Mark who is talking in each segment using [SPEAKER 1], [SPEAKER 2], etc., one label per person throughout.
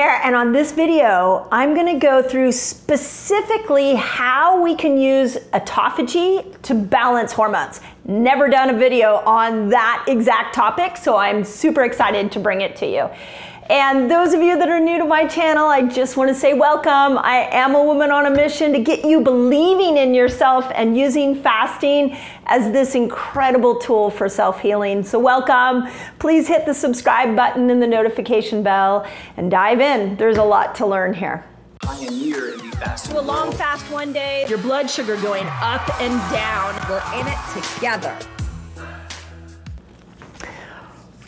[SPEAKER 1] And on this video, I'm gonna go through specifically how we can use autophagy to balance hormones. Never done a video on that exact topic, so I'm super excited to bring it to you. And those of you that are new to my channel, I just want to say welcome. I am a woman on a mission to get you believing in yourself and using fasting as this incredible tool for self healing. So, welcome. Please hit the subscribe button and the notification bell and dive in. There's a lot to learn here.
[SPEAKER 2] Pioneer in the fast.
[SPEAKER 1] Do a long fast one day, your blood sugar going up and down.
[SPEAKER 3] We're in it together.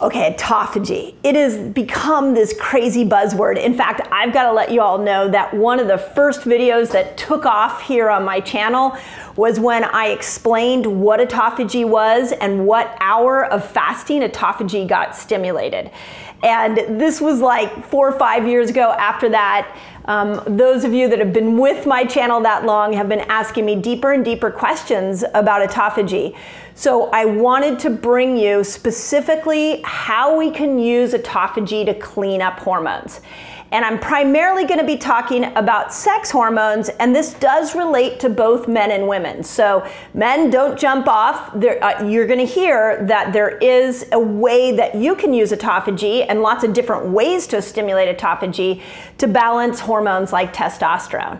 [SPEAKER 1] Okay, autophagy. It has become this crazy buzzword. In fact, I've got to let you all know that one of the first videos that took off here on my channel was when I explained what autophagy was and what hour of fasting autophagy got stimulated. And this was like four or five years ago after that. Um, those of you that have been with my channel that long have been asking me deeper and deeper questions about autophagy. So I wanted to bring you specifically how we can use autophagy to clean up hormones. And I'm primarily going to be talking about sex hormones, and this does relate to both men and women. So, men, don't jump off. There, uh, you're going to hear that there is a way that you can use autophagy and lots of different ways to stimulate autophagy to balance hormones like testosterone.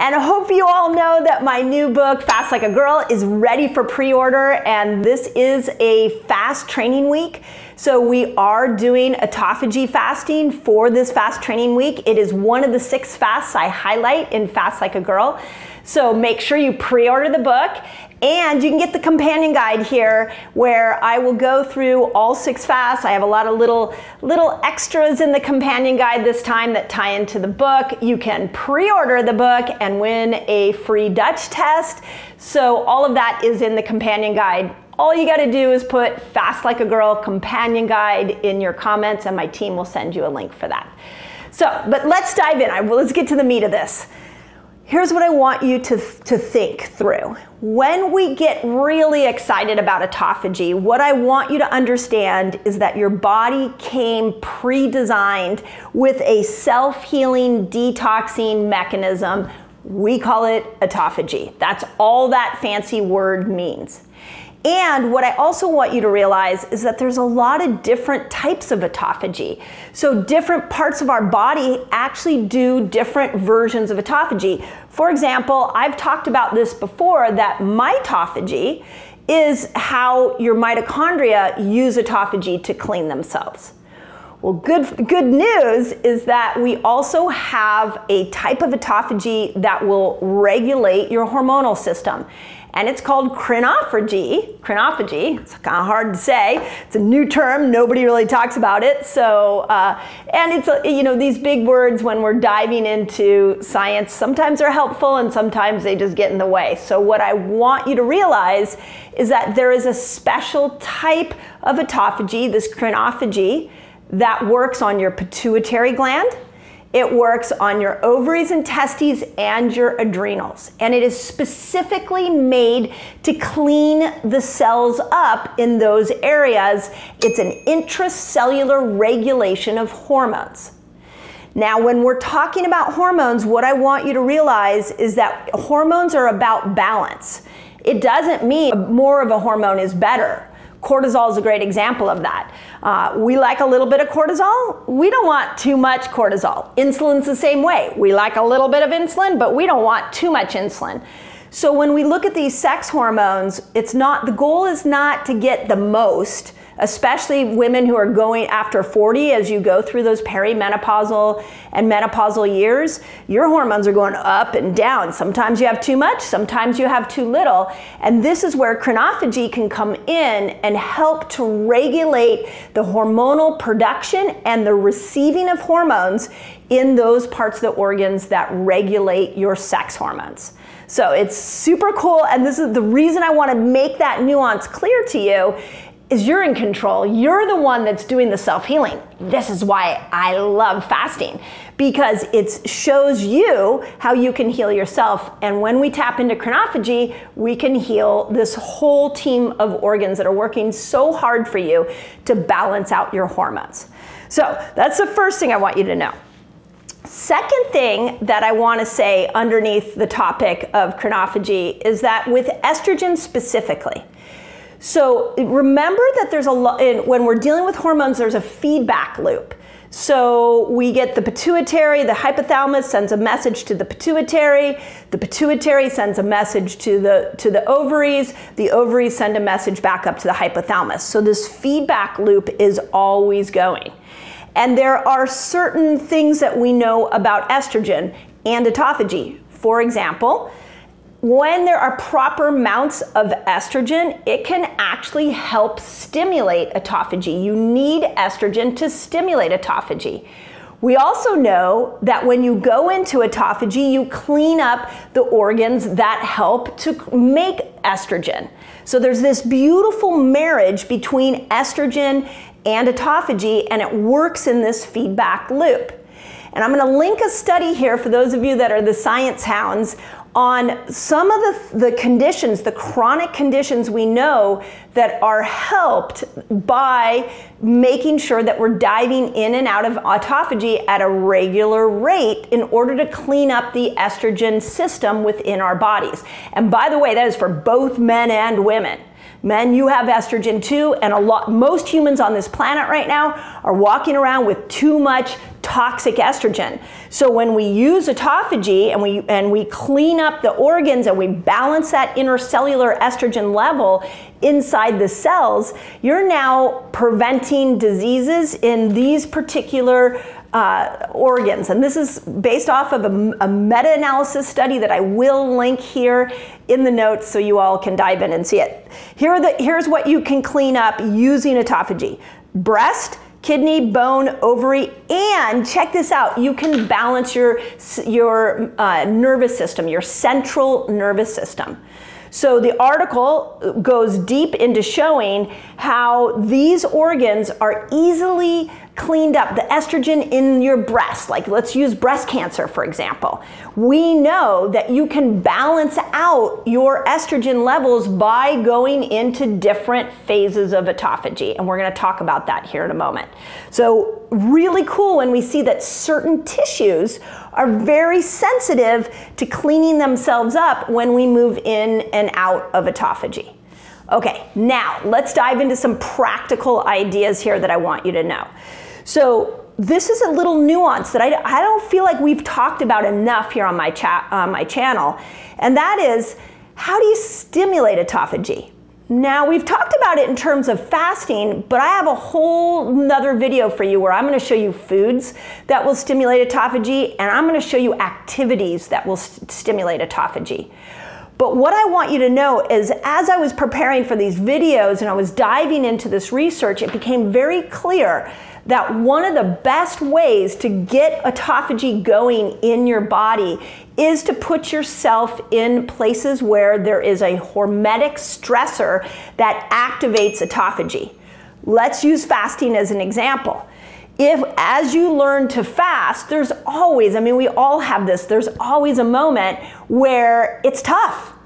[SPEAKER 1] And I hope you all know that my new book, Fast Like a Girl, is ready for pre order, and this is a fast training week. So, we are doing autophagy fasting for this fast training week. It is one of the six fasts I highlight in Fast Like a Girl. So, make sure you pre order the book and you can get the companion guide here where I will go through all six fasts. I have a lot of little little extras in the companion guide this time that tie into the book. You can pre-order the book and win a free Dutch test. So all of that is in the companion guide. All you got to do is put Fast Like a Girl companion guide in your comments and my team will send you a link for that. So, but let's dive in. I, let's get to the meat of this. Here's what I want you to, to think through. When we get really excited about autophagy, what I want you to understand is that your body came pre designed with a self healing detoxing mechanism. We call it autophagy. That's all that fancy word means. And what I also want you to realize is that there's a lot of different types of autophagy. So, different parts of our body actually do different versions of autophagy. For example, I've talked about this before that mitophagy is how your mitochondria use autophagy to clean themselves. Well, good, good news is that we also have a type of autophagy that will regulate your hormonal system and it's called crinophagy. Crinophagy, it's kind of hard to say. It's a new term, nobody really talks about it. So, uh, and it's, you know, these big words when we're diving into science, sometimes are helpful and sometimes they just get in the way. So, what I want you to realize is that there is a special type of autophagy, this crinophagy, that works on your pituitary gland it works on your ovaries and testes and your adrenals. And it is specifically made to clean the cells up in those areas. It's an intracellular regulation of hormones. Now, when we're talking about hormones, what I want you to realize is that hormones are about balance. It doesn't mean more of a hormone is better. Cortisol is a great example of that. Uh, we like a little bit of cortisol. We don't want too much cortisol. Insulin's the same way. We like a little bit of insulin, but we don't want too much insulin. So when we look at these sex hormones, it's not the goal is not to get the most especially women who are going after 40 as you go through those perimenopausal and menopausal years, your hormones are going up and down. Sometimes you have too much, sometimes you have too little. And this is where crinophagy can come in and help to regulate the hormonal production and the receiving of hormones in those parts of the organs that regulate your sex hormones. So it's super cool, and this is the reason I want to make that nuance clear to you is you're in control. You're the one that's doing the self healing. This is why I love fasting because it shows you how you can heal yourself. And when we tap into crinophagy, we can heal this whole team of organs that are working so hard for you to balance out your hormones. So that's the first thing I want you to know. Second thing that I want to say underneath the topic of crinophagy is that with estrogen specifically, so remember that there's a lot, when we're dealing with hormones, there's a feedback loop. So we get the pituitary, the hypothalamus sends a message to the pituitary, the pituitary sends a message to the, to the ovaries, the ovaries send a message back up to the hypothalamus. So this feedback loop is always going. And there are certain things that we know about estrogen and autophagy. For example, when there are proper amounts of estrogen, it can actually help stimulate autophagy. You need estrogen to stimulate autophagy. We also know that when you go into autophagy, you clean up the organs that help to make estrogen. So there's this beautiful marriage between estrogen and autophagy, and it works in this feedback loop. And I'm going to link a study here for those of you that are the science hounds on some of the, the conditions, the chronic conditions we know that are helped by making sure that we're diving in and out of autophagy at a regular rate in order to clean up the estrogen system within our bodies. And by the way, that is for both men and women. Men, you have estrogen too, and a lot most humans on this planet right now are walking around with too much toxic estrogen. So when we use autophagy and we and we clean up the organs and we balance that intercellular estrogen level inside the cells, you're now preventing diseases in these particular uh, organs. And this is based off of a, a meta analysis study that I will link here in the notes so you all can dive in and see it. Here the, here's what you can clean up using autophagy breast, kidney, bone, ovary, and check this out, you can balance your, your uh, nervous system, your central nervous system. So the article goes deep into showing how these organs are easily cleaned up, the estrogen in your breast, like let's use breast cancer for example. We know that you can balance out your estrogen levels by going into different phases of autophagy, and we're going to talk about that here in a moment. So, really cool when we see that certain tissues are very sensitive to cleaning themselves up when we move in and out of autophagy. Okay, now let's dive into some practical ideas here that I want you to know. So this is a little nuance that I, I don't feel like we've talked about enough here on my, chat, on uh, my channel, and that is how do you stimulate autophagy? Now, we've talked about it in terms of fasting, but I have a whole nother video for you where I'm going to show you foods that will stimulate autophagy, and I'm going to show you activities that will st- stimulate autophagy. But what I want you to know is as I was preparing for these videos and I was diving into this research, it became very clear that one of the best ways to get autophagy going in your body is to put yourself in places where there is a hormetic stressor that activates autophagy. Let's use fasting as an example. If as you learn to fast, there's always, I mean, we all have this, there's always a moment where it's tough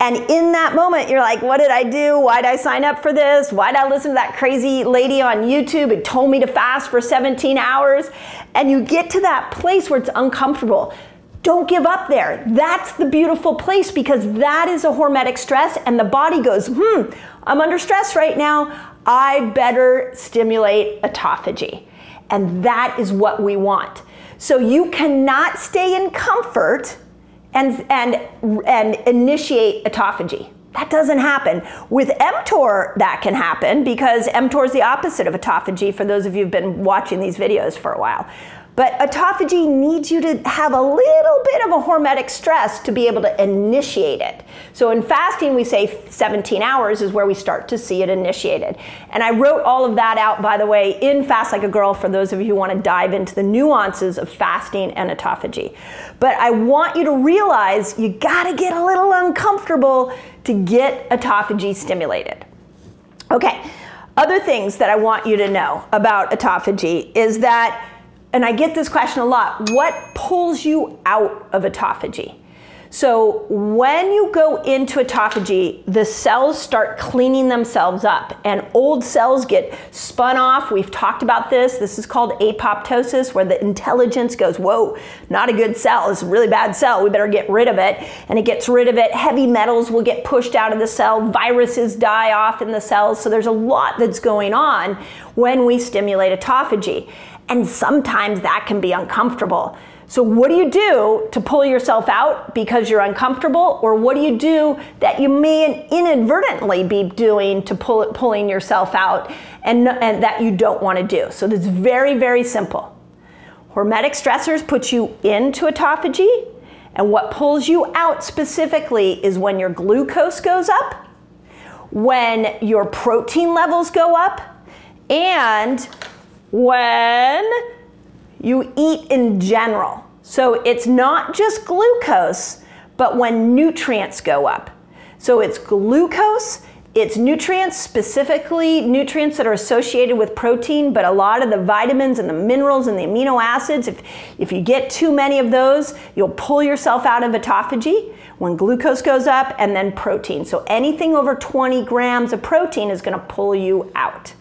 [SPEAKER 1] and in that moment, you're like, what did I do? Why did I sign up for this? Why did I listen to that crazy lady on YouTube who told me to fast for 17 hours? And you get to that place where it's uncomfortable. Don't give up there. That's the beautiful place because that is a hormetic stress, and the body goes, hmm, I'm under stress right now. I better stimulate autophagy. And that is what we want. So you cannot stay in comfort and, and, and initiate autophagy. That doesn't happen. With mTOR, that can happen because mTOR is the opposite of autophagy for those of you who've been watching these videos for a while. But autophagy needs you to have a little bit of a hormetic stress to be able to initiate it. So in fasting, we say 17 hours is where we start to see it initiated. And I wrote all of that out, by the way, in Fast Like a Girl for those of you who want to dive into the nuances of fasting and autophagy. But I want you to realize you got to get a little uncomfortable to get autophagy stimulated. Okay, other things that I want you to know about autophagy is that and I get this question a lot what pulls you out of autophagy? So when you go into autophagy, the cells start cleaning themselves up and old cells get spun off. We've talked about this. This is called apoptosis where the intelligence goes, whoa, not a good cell. It's a really bad cell. We better get rid of it. And it gets rid of it. Heavy metals will get pushed out of the cell. Viruses die off in the cells. So there's a lot that's going on when we stimulate autophagy. And sometimes that can be uncomfortable. So, what do you do to pull yourself out because you're uncomfortable, or what do you do that you may inadvertently be doing to pull it, pulling yourself out and, and that you don't want to do? So, is very, very simple. Hormetic stressors put you into autophagy, and what pulls you out specifically is when your glucose goes up, when your protein levels go up, and when you eat in general. So it's not just glucose, but when nutrients go up. So it's glucose, it's nutrients, specifically nutrients that are associated with protein, but a lot of the vitamins and the minerals and the amino acids, if, if you get too many of those, you'll pull yourself out of autophagy when glucose goes up, and then protein. So anything over 20 grams of protein is gonna pull you out.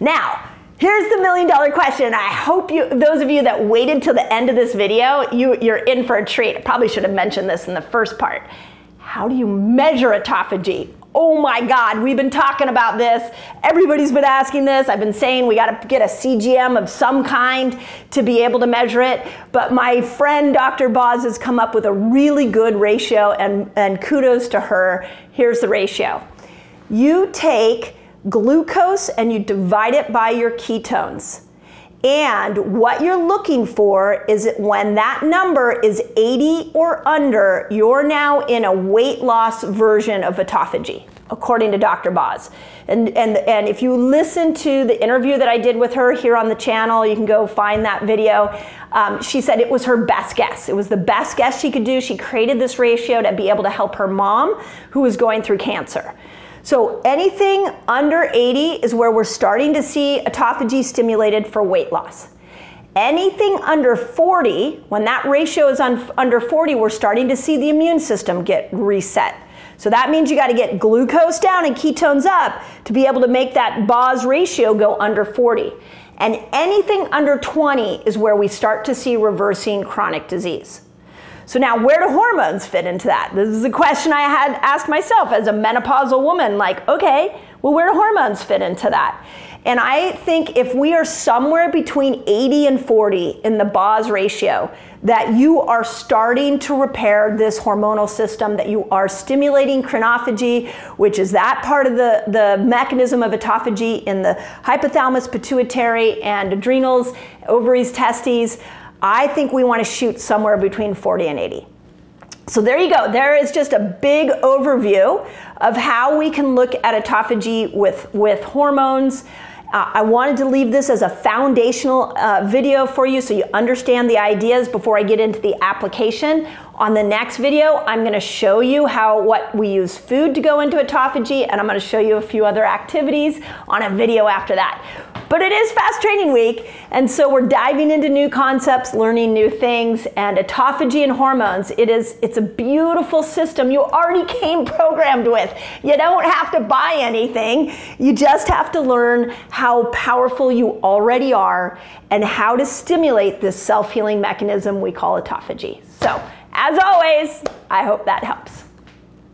[SPEAKER 1] Now, Here's the million dollar question. I hope you, those of you that waited till the end of this video, you, you're in for a treat. I probably should have mentioned this in the first part. How do you measure autophagy? Oh my God, we've been talking about this. Everybody's been asking this. I've been saying we got to get a CGM of some kind to be able to measure it. But my friend Dr. Boz has come up with a really good ratio, and, and kudos to her. Here's the ratio you take glucose and you divide it by your ketones. And what you're looking for is when that number is 80 or under, you're now in a weight loss version of autophagy, according to Dr. Boz. And, and, and if you listen to the interview that I did with her here on the channel, you can go find that video. Um, she said it was her best guess. It was the best guess she could do. She created this ratio to be able to help her mom who was going through cancer. So anything under 80 is where we're starting to see autophagy stimulated for weight loss. Anything under 40, when that ratio is under 40, we're starting to see the immune system get reset. So that means you got to get glucose down and ketones up to be able to make that Boz ratio go under 40. And anything under 20 is where we start to see reversing chronic disease. So now where do hormones fit into that? This is a question I had asked myself as a menopausal woman like, okay, well where do hormones fit into that? And I think if we are somewhere between 80 and 40 in the Boz ratio, that you are starting to repair this hormonal system, that you are stimulating crinophagy, which is that part of the, the mechanism of autophagy in the hypothalamus, pituitary, and adrenals, ovaries, testes. I think we want to shoot somewhere between 40 and 80. So there you go. There is just a big overview of how we can look at autophagy with, with hormones. Uh, I wanted to leave this as a foundational uh, video for you so you understand the ideas before I get into the application. On the next video, I'm going to show you how what we use food to go into autophagy, and I'm going to show you a few other activities on a video after that. But it is fast training week, and so we're diving into new concepts, learning new things, and autophagy and hormones. It is it's a beautiful system you already came programmed with. You don't have to buy anything. You just have to learn how powerful you already are and how to stimulate this self-healing mechanism we call autophagy. So, as always, I hope that helps.